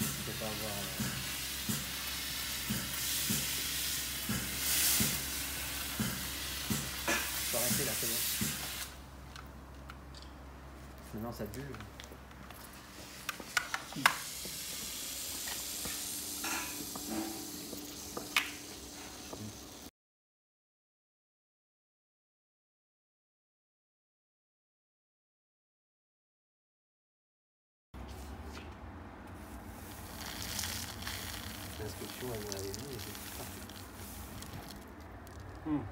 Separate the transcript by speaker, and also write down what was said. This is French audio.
Speaker 1: Je peux pas avoir. Euh, Je peux euh, arrêter là, c'est bon. Maintenant ça bulle. L'inscription, elle me l'avait mis et. Hmm.